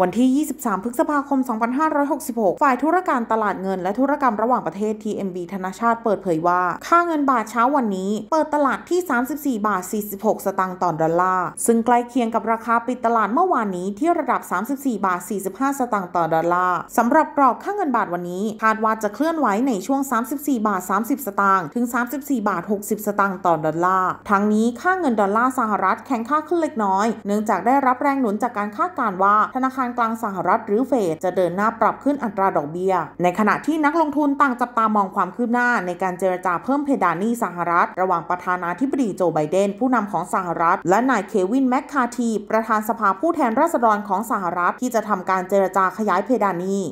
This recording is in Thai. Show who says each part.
Speaker 1: วันที่ 23 พฤษภาคม 2566 ฝ่ายธุรการตลาดเงินและธุรกรรมระหว่างประเทศ TMB ธนาชาติเปิดเผยว่า ค่าเงินบาทเช้าวันนี้ เปิดตลาดที่ 34 บาท 46 สตางค์ต่อดอลลาร์ ซึ่งใกล้เคียงกับราคาปิดตลาดเมื่อวานนี้ที่ระดับ 34 บาท 45 สตางค์ต่อดอลลาร์ สำหรับกรอบค่าเงินบาทวันนี้ คาดว่าจะเคลื่อนไหวในช่วง 34 บาท 30 สตางค์ ถึง 34 บาท 60 สตางค์ต่อดอลลาร์ ทั้งนี้ค่าเงินดอลลาร์สหรัฐแข็งค่าขึ้นเล็กน้อย เนื่องจากได้รับแรงหนุนจากการคาดการณ์ว่าธนาคารกลางสหรัฐหรือเฟดจะเดินหน้าปรับขึ้นอัตราดอกเบี้ย ในขณะที่นักลงทุนต่างจับตามองความคืบหน้าในการเจรจาเพิ่มเพดานหนี้สหรัฐ ระหว่างประธานาธิบดีโจไบเดน ผู้นำของสหรัฐ และนายเควินแมคคาที ประธานสภาผู้แทนราษฎรของสหรัฐที่จะทำการเจรจาขยายเพดานหนี้